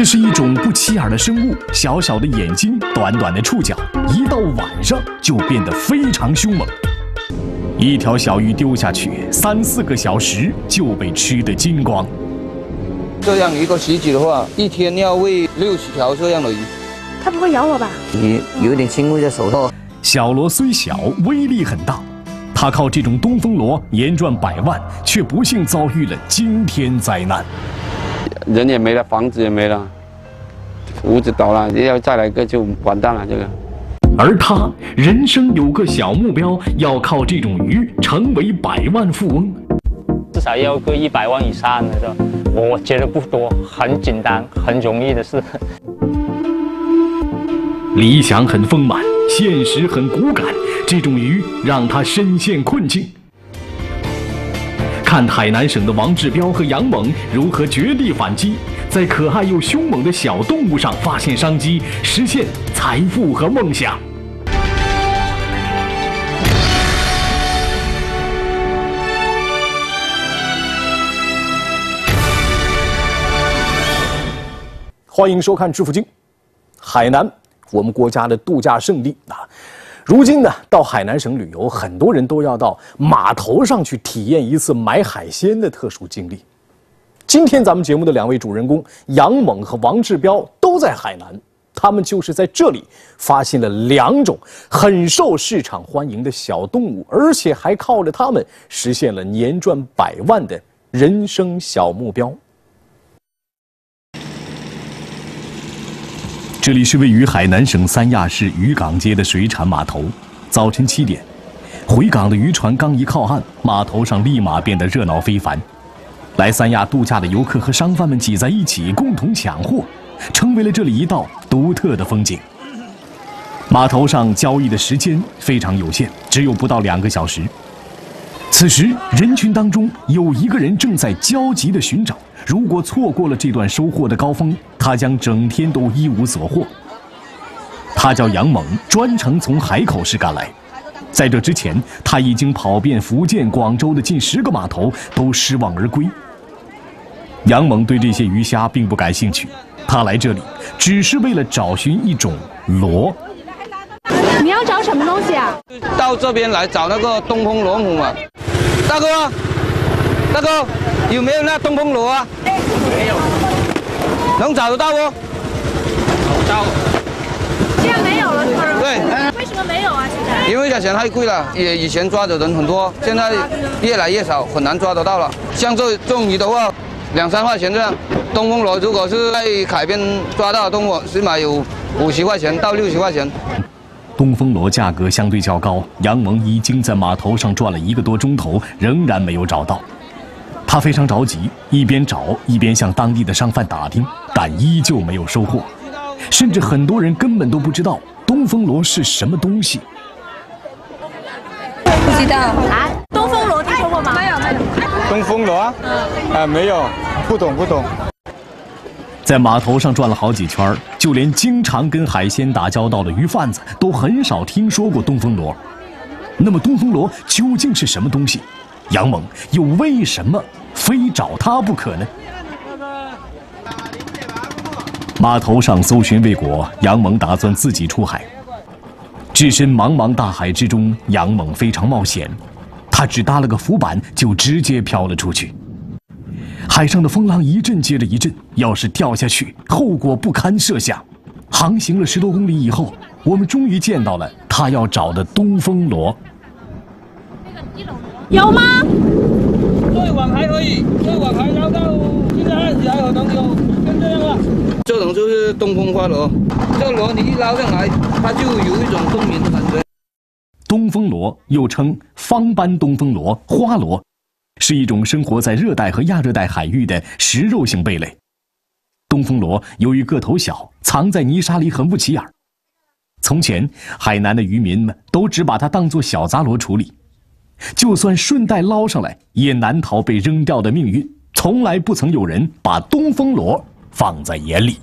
这是一种不起眼的生物，小小的眼睛，短短的触角，一到晚上就变得非常凶猛。一条小鱼丢下去，三四个小时就被吃得精光。这样一个习子的话，一天要喂六十条这样的鱼。它不会咬我吧？你有点轻微的手套。小螺虽小，威力很大。他靠这种东风螺年赚百万，却不幸遭遇了惊天灾难。人也没了，房子也没了，屋子倒了，要再来个就完蛋了。这个。而他人生有个小目标，要靠这种鱼成为百万富翁。至少要个一百万以上的，我觉得不多，很简单，很容易的事。理想很丰满，现实很骨感，这种鱼让他深陷困境。看海南省的王志彪和杨猛如何绝地反击，在可爱又凶猛的小动物上发现商机，实现财富和梦想。欢迎收看《致富经》，海南。我们国家的度假胜地啊，如今呢，到海南省旅游，很多人都要到码头上去体验一次买海鲜的特殊经历。今天咱们节目的两位主人公杨猛和王志彪都在海南，他们就是在这里发现了两种很受市场欢迎的小动物，而且还靠着它们实现了年赚百万的人生小目标。这里是位于海南省三亚市渔港街的水产码头。早晨七点，回港的渔船刚一靠岸，码头上立马变得热闹非凡。来三亚度假的游客和商贩们挤在一起，共同抢货，成为了这里一道独特的风景。码头上交易的时间非常有限，只有不到两个小时。此时，人群当中有一个人正在焦急地寻找。如果错过了这段收获的高峰，他将整天都一无所获。他叫杨猛，专程从海口市赶来。在这之前，他已经跑遍福建、广州的近十个码头，都失望而归。杨猛对这些鱼虾并不感兴趣，他来这里只是为了找寻一种螺。你要找什么东西啊？到这边来找那个东风螺母嘛，大哥，大哥。有没有那东风螺啊？没有，能找得到不？找到。现在没有了是吗？对。为什么没有啊？现在？因为价钱太贵了，也以前抓的人很多，现在越来越少，很难抓得到了。像这这种鱼的话，两三块钱这样。东风螺如果是在海边抓到的东风，起码有五十块钱到六十块钱。东风螺价格相对较高，杨蒙已经在码头上转了一个多钟头，仍然没有找到。他非常着急，一边找一边向当地的商贩打听，但依旧没有收获，甚至很多人根本都不知道东风螺是什么东西。不知道啊？东风螺听说过吗？没有，没有。东风螺？嗯，啊，没有，不懂，不懂。在码头上转了好几圈，就连经常跟海鲜打交道的鱼贩子都很少听说过东风螺。那么，东风螺究竟是什么东西？杨猛又为什么？非找他不可呢。码头上搜寻未果，杨猛打算自己出海。置身茫茫大海之中，杨猛非常冒险。他只搭了个浮板，就直接飘了出去。海上的风浪一阵接着一阵，要是掉下去，后果不堪设想。航行了十多公里以后，我们终于见到了他要找的东风螺。有吗？最晚还可以，最晚还捞到现在二十还可能有，就这样了。这种就是东风花螺，这个螺你一捞上来，它就有一种冬眠的感觉。东风螺又称方斑东风螺、花螺，是一种生活在热带和亚热带海域的食肉性贝类。东风螺由于个头小，藏在泥沙里很不起眼。从前，海南的渔民们都只把它当作小杂螺处理。就算顺带捞上来，也难逃被扔掉的命运。从来不曾有人把东风螺放在眼里。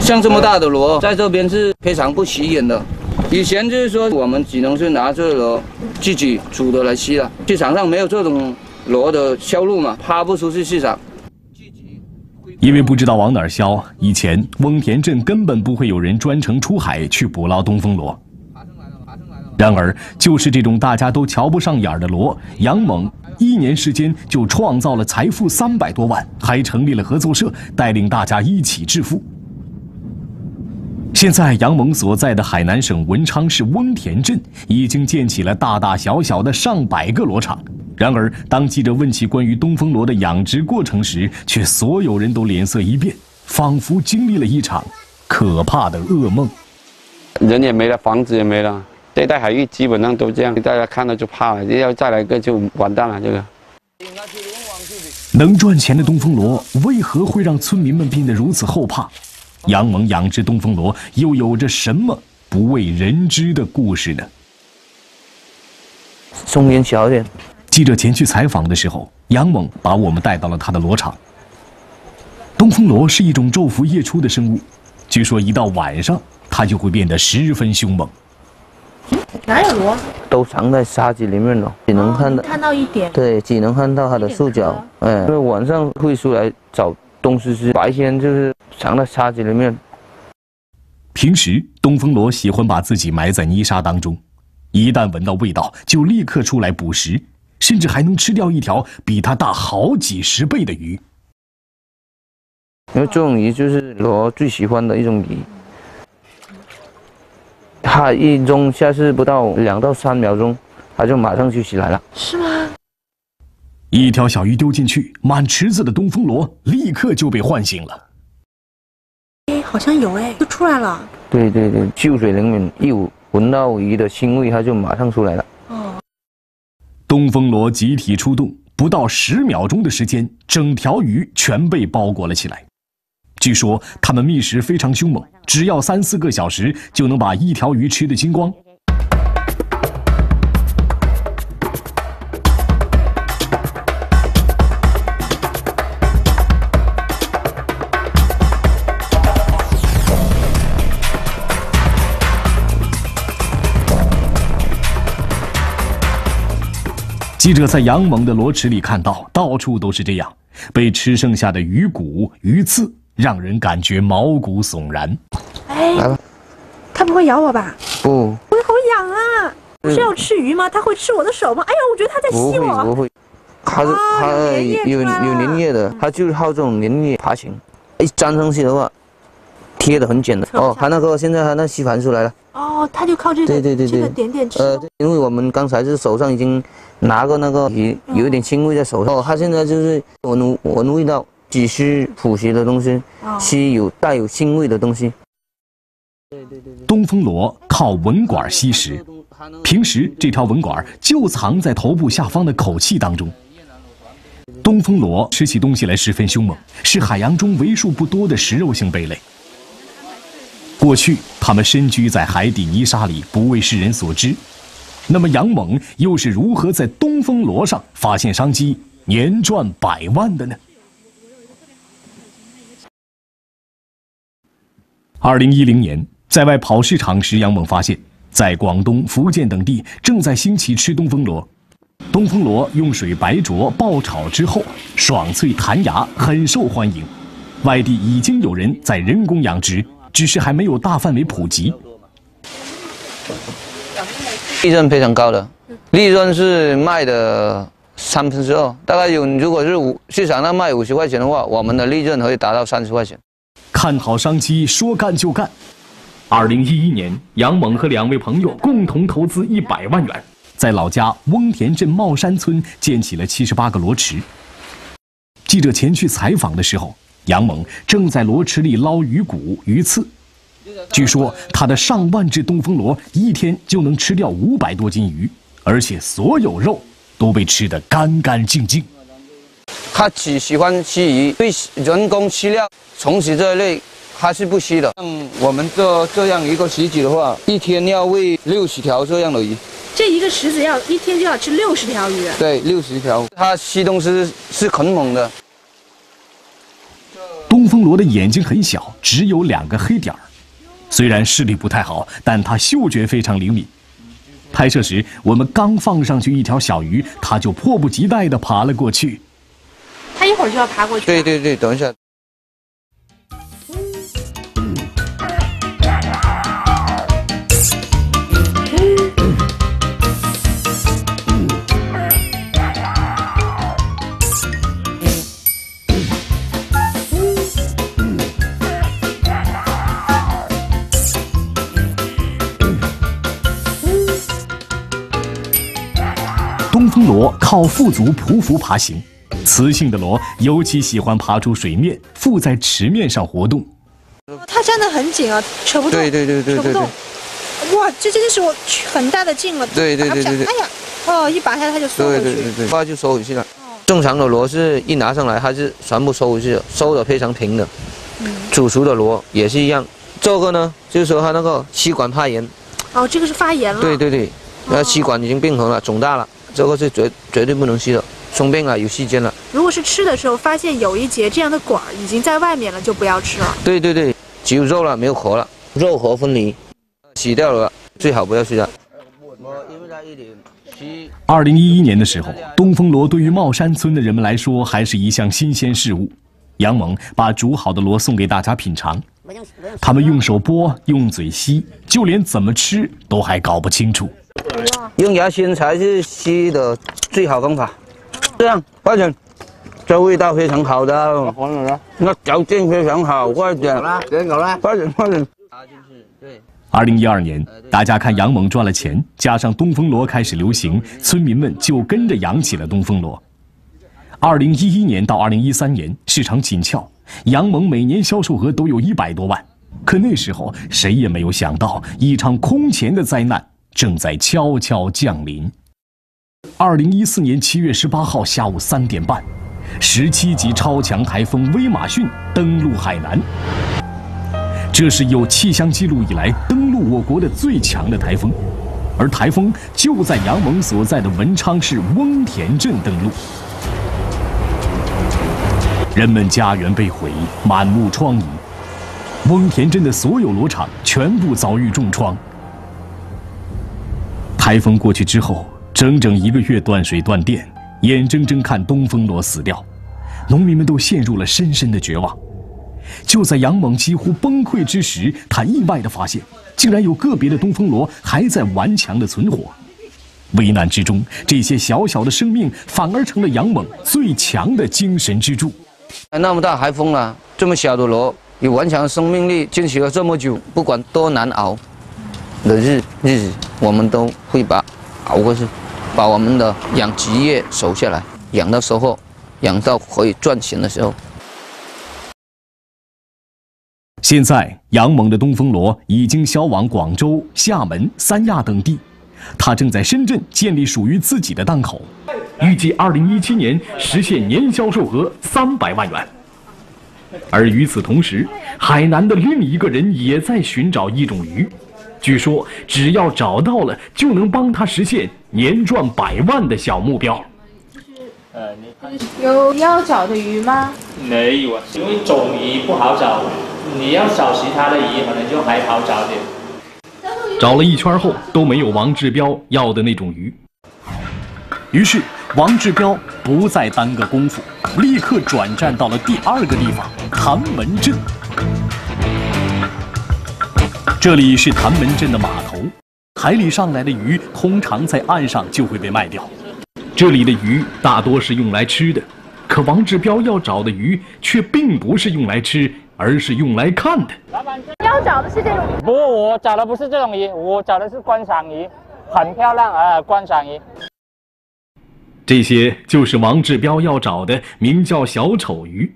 像这么大的螺，在这边是非常不起眼的。以前就是说，我们只能是拿这个螺自己煮的来吃了。市场上没有这种螺的销路嘛，发不出去市场。因为不知道往哪儿销，以前翁田镇根本不会有人专程出海去捕捞东风螺。然而，就是这种大家都瞧不上眼的螺，杨猛一年时间就创造了财富三百多万，还成立了合作社，带领大家一起致富。现在，杨猛所在的海南省文昌市翁田镇已经建起了大大小小的上百个螺场。然而，当记者问起关于东风螺的养殖过程时，却所有人都脸色一变，仿佛经历了一场可怕的噩梦。人也没了，房子也没了。这带海域基本上都这样，大家看到就怕了，要再来一个就完蛋了。这个能赚钱的东风螺为何会让村民们变得如此后怕？杨猛养殖东风螺又有着什么不为人知的故事呢？声音小一点。记者前去采访的时候，杨猛把我们带到了他的螺场。东风螺是一种昼伏夜出的生物，据说一到晚上，它就会变得十分凶猛。哪有螺？都藏在沙子里面了，只能看到看到一点。对，只能看到它的触角。哎，因为晚上会出来找东西吃，白天就是藏在沙子里面。平时东风螺喜欢把自己埋在泥沙当中，一旦闻到味道，就立刻出来捕食，甚至还能吃掉一条比它大好几十倍的鱼。因为这种鱼就是螺最喜欢的一种鱼。它一扔下去不到两到三秒钟，它就马上就起来了。是吗？一条小鱼丢进去，满池子的东风螺立刻就被唤醒了。哎，好像有哎，都出来了。对对对，嗅水灵敏，一闻到鱼的腥味，它就马上出来了。哦。东风螺集体出动，不到十秒钟的时间，整条鱼全被包裹了起来。据说它们觅食非常凶猛，只要三四个小时就能把一条鱼吃得精光。记者在杨猛的罗池里看到，到处都是这样被吃剩下的鱼骨、鱼刺。让人感觉毛骨悚然。哎，来吧，它不会咬我吧？不，我好痒啊！不是要吃鱼吗？它会吃我的手吗？哎呀，我觉得它在吸我。不会，不会，它是它有有粘液的，它就是靠这种粘液爬行。一粘上去的话，贴的很紧的。哦，它那个现在它那吸盘出来了。哦，它就靠这个对对对这个点点吃。呃，因为我们刚才是手上已经拿过那个鱼，有一点腥味在手上。哦，它现在就是闻闻味道。只是普食的东西，吸有带有腥味的东西。对对对东风螺靠文管吸食，平时这条文管就藏在头部下方的口器当中。东风螺吃起东西来十分凶猛，是海洋中为数不多的食肉性贝类。过去它们深居在海底泥沙里，不为世人所知。那么杨猛又是如何在东风螺上发现商机，年赚百万的呢？二零一零年，在外跑市场时，杨猛发现，在广东、福建等地正在兴起吃东风螺。东风螺用水白灼爆炒之后，爽脆弹牙，很受欢迎。外地已经有人在人工养殖，只是还没有大范围普及。利润非常高的，利润是卖的三分之二，大概有如果是五市场上卖五十块钱的话，我们的利润可以达到三十块钱。看好商机，说干就干。二零一一年，杨猛和两位朋友共同投资一百万元，在老家翁田镇茂山村建起了七十八个螺池。记者前去采访的时候，杨猛正在螺池里捞鱼骨、鱼刺。据说他的上万只东风螺一天就能吃掉五百多斤鱼，而且所有肉都被吃得干干净净。他只喜欢吃鱼，对人工饲料、虫子这一类，他是不吃的。像我们这这样一个池子的话，一天要喂六十条这样的鱼。这一个池子要一天就要吃六十条鱼。对，六十条。它吃东西是很猛的。东风螺的眼睛很小，只有两个黑点儿。虽然视力不太好，但它嗅觉非常灵敏。拍摄时，我们刚放上去一条小鱼，它就迫不及待地爬了过去。一会儿就要爬过去。对对对，等一下。东风螺靠腹足匍匐爬行。雌性的螺尤其喜欢爬出水面，附在池面上活动。它粘得很紧啊，扯不动。对对对对对对。哇，这真的是我很大的劲了。对对对对对。哎呀，哦，一拔下它就缩回去。对对对对，它就缩回去了。正常的螺是一拿上来，它是全部收回去的，收的非常平的。嗯。煮熟的螺也是一样。这个呢，就是说它那个吸管发炎。哦，这个是发炎了。对对对，那吸管已经变红了，肿大了，这个是绝绝对不能吸的。生病了，有细菌了。如果是吃的时候发现有一节这样的管儿已经在外面了，就不要吃了。对对对，只有肉了，没有壳了，肉核分离，洗掉了，最好不要吃的。二零一一年的时候，东风螺对于帽山村的人们来说还是一项新鲜事物。杨猛把煮好的螺送给大家品尝，他们用手剥，用嘴吸，就连怎么吃都还搞不清楚。用牙签才是吸的最好方法。这样，快点，这味道非常好的，那条件非常好，快点，点好了，快点，快点。二零一二年，大家看杨猛赚了钱，加上东风螺开始流行，村民们就跟着养起了东风螺。二零一一年到二零一三年，市场紧俏，杨猛每年销售额都有一百多万。可那时候，谁也没有想到，一场空前的灾难正在悄悄降临。二零一四年七月十八号下午三点半，十七级超强台风威马逊登陆海南。这是有气象记录以来登陆我国的最强的台风，而台风就在杨蒙所在的文昌市翁田镇登陆。人们家园被毁，满目疮痍，翁田镇的所有罗厂全部遭遇重创。台风过去之后。整整一个月断水断电，眼睁睁看东风螺死掉，农民们都陷入了深深的绝望。就在杨猛几乎崩溃之时，他意外地发现，竟然有个别的东风螺还在顽强地存活。危难之中，这些小小的生命反而成了杨猛最强的精神支柱。那么大海风了，这么小的螺有顽强的生命力，坚持了这么久，不管多难熬的日日子，我们都会把熬过去。把我们的养殖业守下来，养到收获，养到可以赚钱的时候。现在，杨猛的东风螺已经销往广州、厦门、三亚等地，他正在深圳建立属于自己的档口，预计二零一七年实现年销售额三百万元。而与此同时，海南的另一个人也在寻找一种鱼。据说，只要找到了，就能帮他实现年赚百万的小目标。呃，有要找的鱼吗？没有啊，因为种鱼不好找，你要找其他的鱼，可能就还好找点。找了一圈后都没有王志彪要的那种鱼，于是王志彪不再耽搁功夫，立刻转战到了第二个地方——谭门镇。这里是谭门镇的码头，海里上来的鱼通常在岸上就会被卖掉。这里的鱼大多是用来吃的，可王志彪要找的鱼却并不是用来吃，而是用来看的。老板要找的是这种鱼？不，我找的不是这种鱼，我找的是观赏鱼，很漂亮啊，观赏鱼。这些就是王志彪要找的，名叫小丑鱼。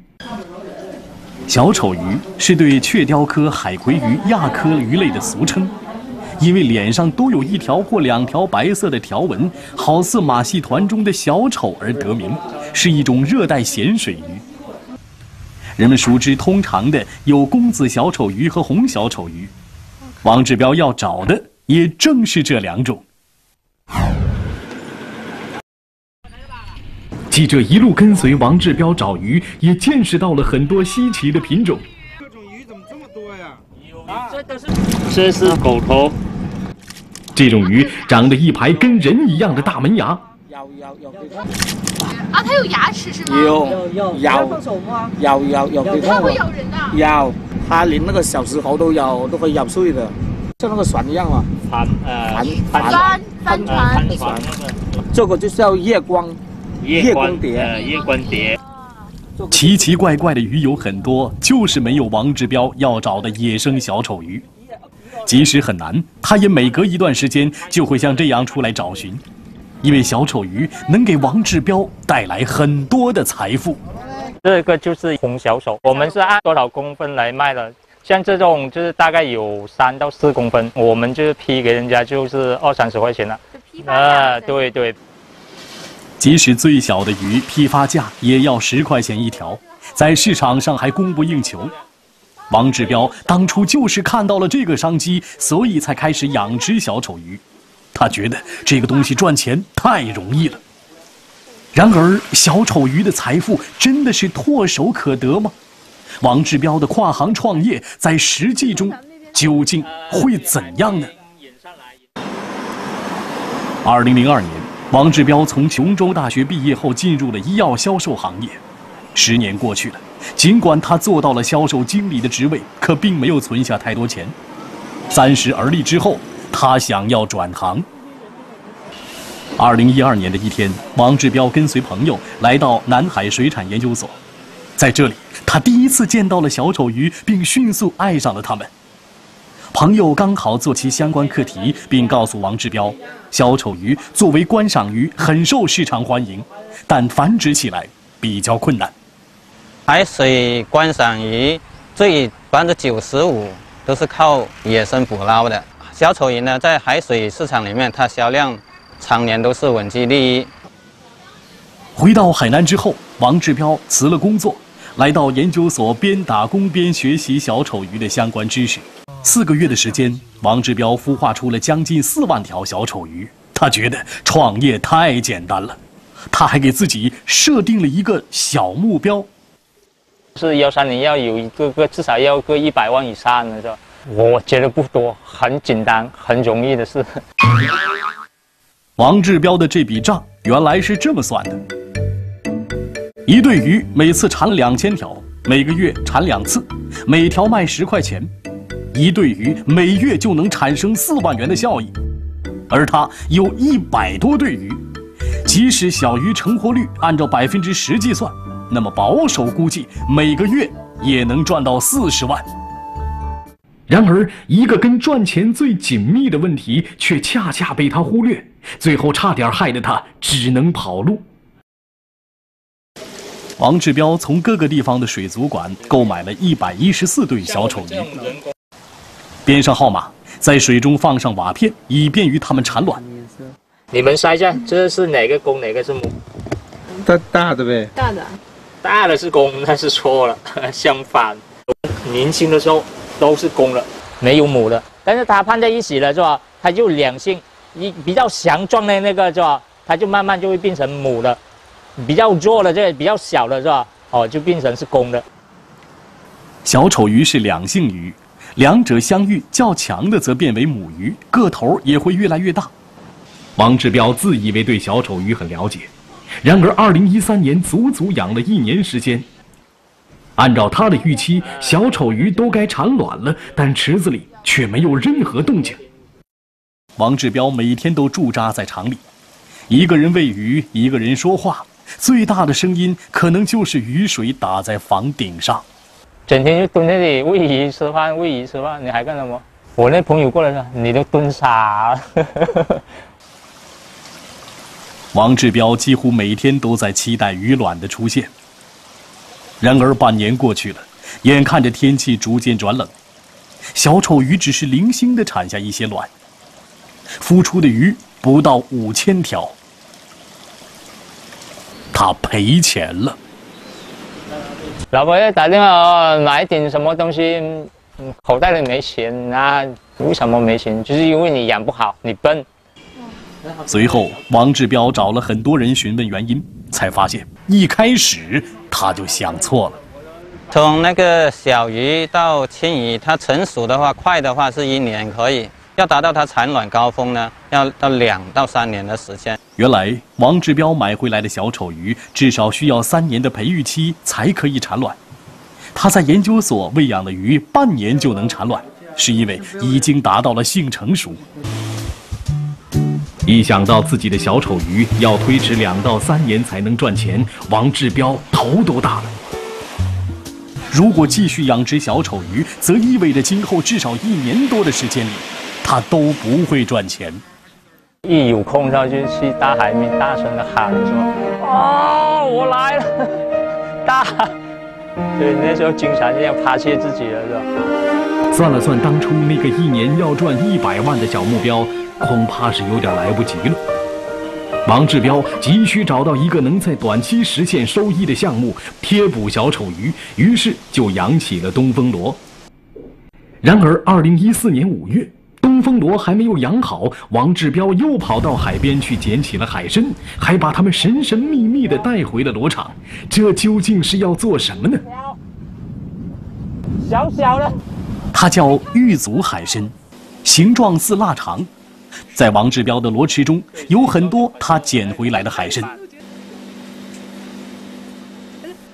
小丑鱼是对雀鲷科海葵鱼亚科鱼类的俗称，因为脸上都有一条或两条白色的条纹，好似马戏团中的小丑而得名，是一种热带咸水鱼。人们熟知通常的有公子小丑鱼和红小丑鱼，王志彪要找的也正是这两种。记者一路跟随王志彪找鱼，也见识到了很多稀奇的品种。各种鱼怎么这么多呀？有啊这都是，这是狗头。这种鱼长着一排跟人一样的大门牙。有有有啊，它有牙齿是吗？有有有。有有有。它会咬人的。有，它连那个小石头都咬，都可以咬碎的，像那个船一样嘛。帆呃帆帆帆船。船。这个就叫夜光。夜光蝶，夜光蝶，奇奇怪怪的鱼有很多，就是没有王志彪要找的野生小丑鱼。即使很难，他也每隔一段时间就会像这样出来找寻。因为小丑鱼能给王志彪带来很多的财富。这个就是红小丑，我们是按多少公分来卖的。像这种就是大概有三到四公分，我们就是批给人家就是二三十块钱了。啊，对对。即使最小的鱼，批发价也要十块钱一条，在市场上还供不应求。王志彪当初就是看到了这个商机，所以才开始养殖小丑鱼。他觉得这个东西赚钱太容易了。然而，小丑鱼的财富真的是唾手可得吗？王志彪的跨行创业在实际中究竟会怎样呢？二零零二年，王志彪从琼州大学毕业后进入了医药销售行业。十年过去了，尽管他做到了销售经理的职位，可并没有存下太多钱。三十而立之后，他想要转行。二零一二年的一天，王志彪跟随朋友来到南海水产研究所。在这里，他第一次见到了小丑鱼，并迅速爱上了它们。朋友刚好做其相关课题，并告诉王志彪，小丑鱼作为观赏鱼很受市场欢迎，但繁殖起来比较困难。海水观赏鱼最百分之九十五都是靠野生捕捞的，小丑鱼呢，在海水市场里面，它销量常年都是稳居第一。回到海南之后，王志彪辞了工作。来到研究所，边打工边学习小丑鱼的相关知识。四个月的时间，王志彪孵化出了将近四万条小丑鱼。他觉得创业太简单了，他还给自己设定了一个小目标：是幺三零要有一个个至少要个一百万以上的，是吧？我觉得不多，很简单，很容易的事。王志彪的这笔账原来是这么算的。一对鱼每次产两千条，每个月产两次，每条卖十块钱，一对鱼每月就能产生四万元的效益。而他有一百多对鱼，即使小鱼成活率按照百分之十计算，那么保守估计每个月也能赚到四十万。然而，一个跟赚钱最紧密的问题却恰恰被他忽略，最后差点害得他只能跑路。王志彪从各个地方的水族馆购买了一百一十四对小丑鱼，编上号码，在水中放上瓦片，以便于它们产卵。你们筛一下，这是哪个公，哪个是母？大大的呗。大的。大的是公，那是错了，相反，年轻的时候都是公的，没有母的。但是它放在一起了，是吧？它就两性，一比较强壮的那个，是吧？它就慢慢就会变成母的。比较弱的，这比较小的是吧？哦，就变成是公的。小丑鱼是两性鱼，两者相遇，较强的则变为母鱼，个头也会越来越大。王志彪自以为对小丑鱼很了解，然而二零一三年足足养了一年时间。按照他的预期，小丑鱼都该产卵了，但池子里却没有任何动静。王志彪每天都驻扎在厂里，一个人喂鱼，一个人说话。最大的声音可能就是雨水打在房顶上，整天就蹲在那里喂鱼吃饭，喂鱼吃饭，你还干什么？我那朋友过来了：“你都蹲傻了？”王志彪几乎每天都在期待鱼卵的出现。然而半年过去了，眼看着天气逐渐转冷，小丑鱼只是零星的产下一些卵，孵出的鱼不到五千条。他赔钱了。老婆要打电话买点什么东西，口袋里没钱啊？为什么没钱？就是因为你养不好，你笨。随后，王志彪找了很多人询问原因，才发现一开始他就想错了。从那个小鱼到青鱼，它成熟的话，快的话是一年可以。要达到它产卵高峰呢，要到两到三年的时间。原来王志彪买回来的小丑鱼至少需要三年的培育期才可以产卵，他在研究所喂养的鱼半年就能产卵，是因为已经达到了性成熟。一想到自己的小丑鱼要推迟两到三年才能赚钱，王志彪头都大了。如果继续养殖小丑鱼，则意味着今后至少一年多的时间里。他都不会赚钱。一有空然后就去大海里面大声的喊说：“哦，我来了！”大，对，那时候经常这样发泄自己了，是吧？算了算，当初那个一年要赚一百万的小目标，恐怕是有点来不及了。王志彪急需找到一个能在短期实现收益的项目，贴补小丑鱼，于是就养起了东风螺。然而，二零一四年五月，东风螺还没有养好，王志彪又跑到海边去捡起了海参，还把它们神神秘秘地带回了螺场。这究竟是要做什么呢？小小的，它叫玉足海参，形状似腊肠。在王志彪的罗池中有很多他捡回来的海参，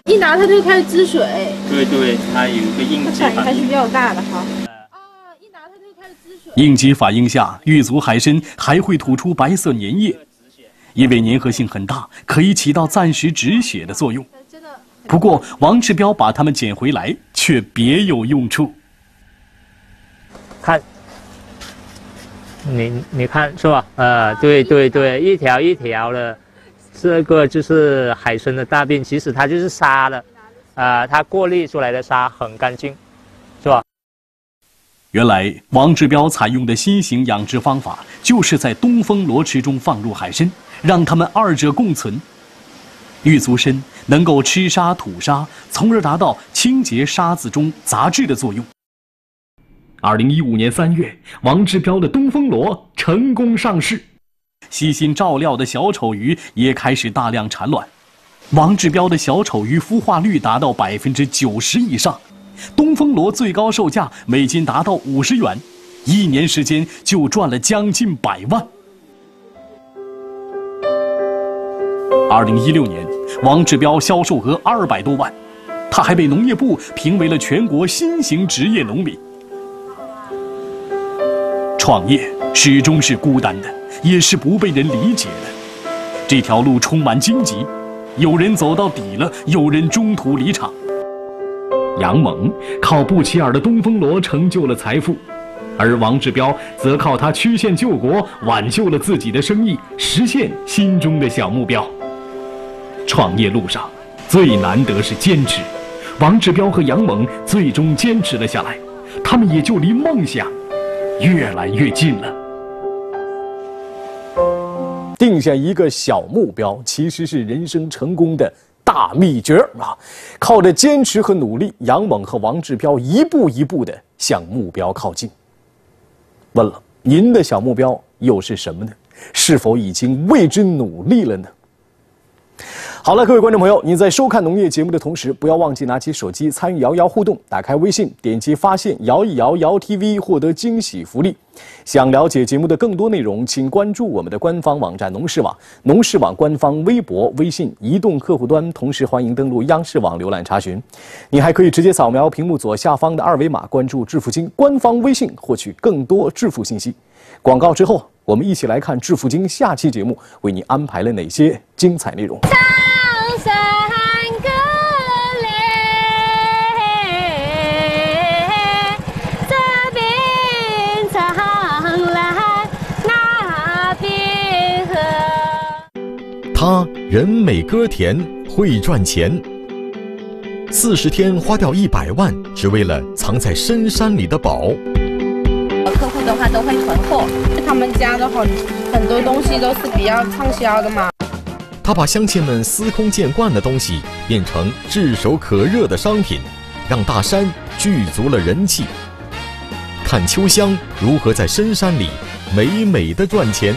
一拿它就开始滋水。对对，它有一个应激反应还是比较大的哈。应激反应下，玉足海参还会吐出白色粘液，因为粘合性很大，可以起到暂时止血的作用。不过，王志彪把它们捡回来却别有用处。看。你你看是吧？呃，对对对，一条一条的，这个就是海参的大便，其实它就是沙的，啊，它过滤出来的沙很干净，是吧？原来王志彪采用的新型养殖方法，就是在东风螺池中放入海参，让它们二者共存。玉足参能够吃沙吐沙，从而达到清洁沙子中杂质的作用。二零一五年三月，王志彪的东风螺成功上市，悉心照料的小丑鱼也开始大量产卵。王志彪的小丑鱼孵化率达到百分之九十以上，东风螺最高售价每斤达到五十元，一年时间就赚了将近百万。二零一六年，王志彪销售额二百多万，他还被农业部评为了全国新型职业农民。创业始终是孤单的，也是不被人理解的。这条路充满荆棘，有人走到底了，有人中途离场。杨猛靠不起眼的东风螺成就了财富，而王志彪则靠他曲线救国，挽救了自己的生意，实现心中的小目标。创业路上最难得是坚持，王志彪和杨猛最终坚持了下来，他们也就离梦想。越来越近了。定下一个小目标，其实是人生成功的大秘诀啊！靠着坚持和努力，杨猛和王志彪一步一步的向目标靠近。问了，您的小目标又是什么呢？是否已经为之努力了呢？好了，各位观众朋友，您在收看农业节目的同时，不要忘记拿起手机参与摇摇互动。打开微信，点击发现，摇一摇摇 TV，获得惊喜福利。想了解节目的更多内容，请关注我们的官方网站农事网、农事网官方微博、微信、移动客户端，同时欢迎登录央视网浏览查询。你还可以直接扫描屏幕左下方的二维码，关注致富经官方微信，获取更多致富信息。广告之后，我们一起来看致富经下期节目为你安排了哪些精彩内容。他人美歌甜，会赚钱。四十天花掉一百万，只为了藏在深山里的宝。客户的话都会囤货，他们家的很很多东西都是比较畅销的嘛。他把乡亲们司空见惯的东西变成炙手可热的商品，让大山聚足了人气。看秋香如何在深山里美美的赚钱。